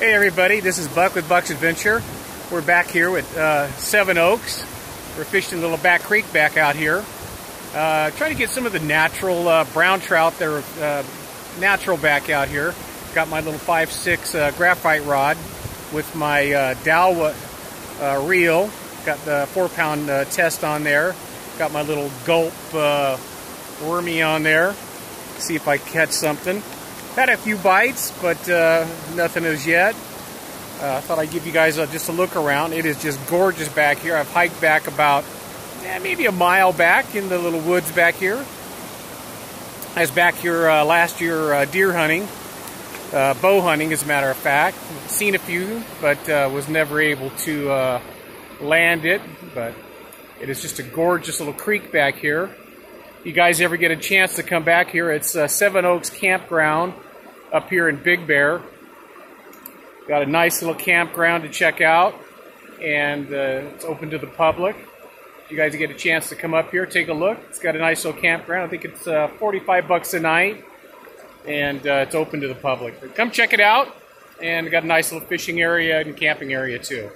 Hey everybody, this is Buck with Buck's Adventure. We're back here with uh, Seven Oaks. We're fishing Little Back Creek back out here. Uh, trying to get some of the natural uh, brown trout that are uh, natural back out here. Got my little 5.6 uh, graphite rod with my uh, Daiwa uh, reel. Got the four pound test on there. Got my little gulp wormy on there. See if I catch something. Had a few bites, but uh, nothing as yet. Uh, I thought I'd give you guys uh, just a look around. It is just gorgeous back here. I've hiked back about eh, maybe a mile back in the little woods back here. I was back here uh, last year uh, deer hunting, uh, bow hunting as a matter of fact. Seen a few, but was never able to land it. But it is just a gorgeous little creek back here you guys ever get a chance to come back here, it's uh, Seven Oaks Campground up here in Big Bear. Got a nice little campground to check out, and uh, it's open to the public. You guys get a chance to come up here, take a look. It's got a nice little campground. I think it's uh, 45 bucks a night, and uh, it's open to the public. But come check it out, and got a nice little fishing area and camping area too.